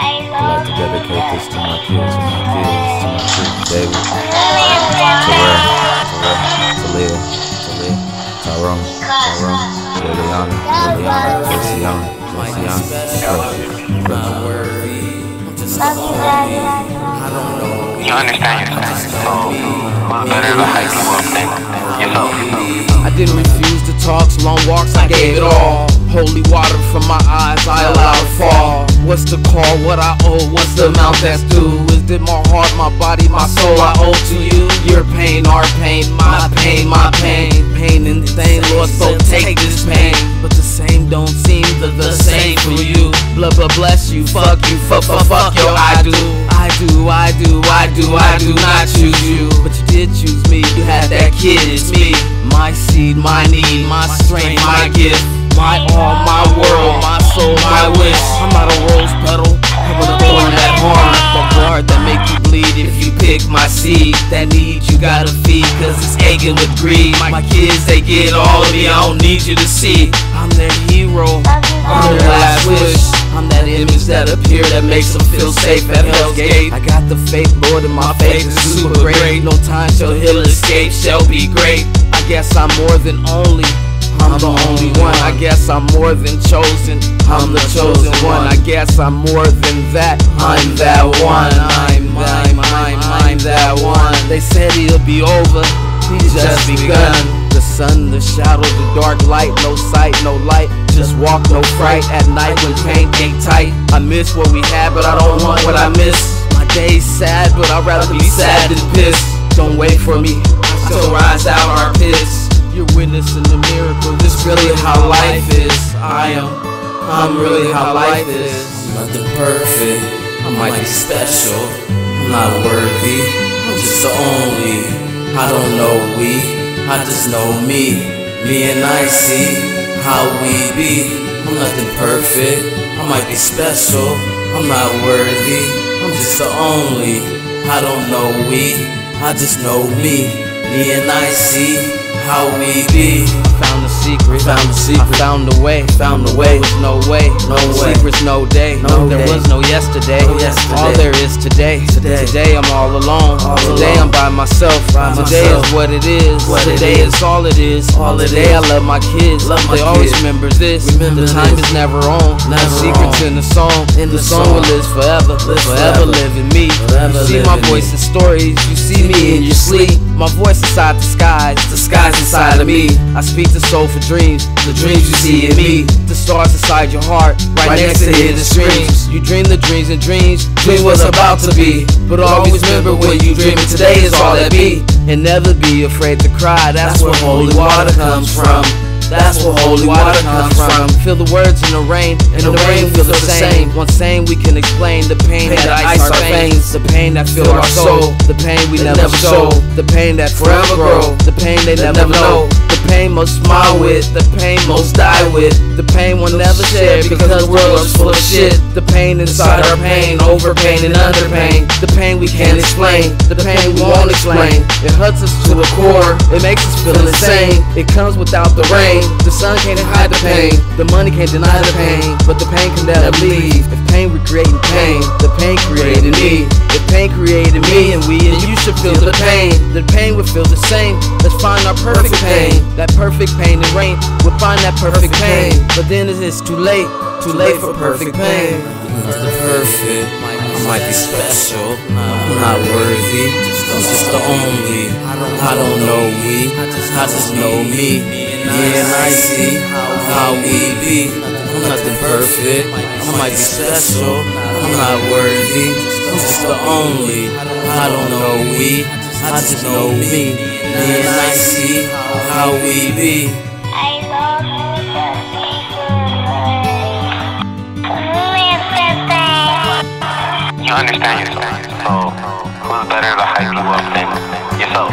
I'd like to dedicate this to my kids, to my kids, to my kids, David, Terrell, Terrell, Talia, Talia, Tyrone, Tyrone, Liliana, Liliana, Jacion, Jacion, You understand so better. I didn't refuse the talks, long walks, I gave it all. Holy water from my eyes, I. What's the call, what I owe, what's the amount that's due? Is it my heart, my body, my soul I owe to you? Your pain, our pain, my pain, my pain. Pain and pain, Lord, so take this pain. But the same don't seem the, the same for you. Blah, blah, bless you, fuck you, fuck, fuck, fuck, yo, I do. I do, I do, I do, I do not choose you. But you did choose me, you had that kid, it's me. My seed, my need, my strength, my gift. My all, my world, my soul, my wish. I'm not a rose petal, I'm a thorn that harm. The guard that make you bleed if you pick my seed. That need you gotta feed, cause it's aching with greed. My kids, they get all of me, I don't need you to see. I'm their hero, I'm their last wish. I'm that image that appear that makes them feel safe at Hell's Gate. I got the faith, Lord, and my faith is super great. No time shall he'll escape, shall be great. I guess I'm more than only. I'm the only one. I guess I'm more than chosen. I'm the chosen one. I guess I'm more than that. I'm that one. I'm, I'm, I'm, I'm that one. They said it'll be over. He's just begun. The sun, the shadow, the dark light, no sight, no light. Just walk, no fright at night when pain ain't tight. I miss what we had, but I don't want what I miss. My day's sad, but I'd rather be sad than pissed. Don't wait for me, I still rise out our pits. You're witnessing the miracle. This really how life is. I am. I'm really how life is. I'm nothing perfect. I might be special. I'm not worthy. I'm just the only. I don't know we. I just know me. Me and I see how we be. I'm nothing perfect. I might be special. I'm not worthy. I'm just the only. I don't know we. I just know me. Me and I see how we be. Found the secret, found the secret, I found the way, found the way. There was no way, no way. Secrets, no day, no there day. was no yesterday. No yesterday. All there is today. Today. today I'm all alone. All today alone. I'm by myself. By today myself. is what it is. What it today is. is all it is. All it today is. I love my kids. Love my they always remember this. Remember the time this. is never on. Never the secrets on. in the song. In the, the song, will live forever. Live forever, forever. live in me. Forever you see my voice in stories. You see me in your sleep. My voice inside the skies. The skies inside of me. I speak the soul for dreams. The dreams you see in me. The stars inside your heart. Right, next to hidden streams. You dream the dreams and dreams. Dream what's about to be. But always remember when you dream it today is all that be. And never be afraid to cry. That's where holy water comes from. That's where holy water comes from. Feel the words in the rain, and the rain feels the same. One same we can explain the pain that ice our veins, the pain that fill our soul, the pain we never show, the pain that forever grow, the pain they never know, the pain most smile with, the pain most die with, the pain we'll never share because the world is full of shit. The pain inside our pain, over pain and under pain, the pain we can't explain, the pain we won't explain. It hurts us to the core, it makes us feel insane. It comes without the rain, the sun can't hide the pain, the money can't deny the pain, but the pain can never leave. If pain recreating pain, the pain created me. If pain created me and we, and you should feel the pain. The pain would feel the same. Let's find our perfect pain. That perfect pain and rain. We'll find that perfect pain. But then it is too late. Too late for perfect pain. the perfect. I might be special. I'm not worthy. I'm just the only. I don't know we. I just know me. Me and I see how we be. I'm nothing perfect. I might be special. I'm not worthy. I'm just the only. I don't know we. I just know me. Me and I see how we be. I love you, You understand yourself, oh, so who's better to hype you up than yourself?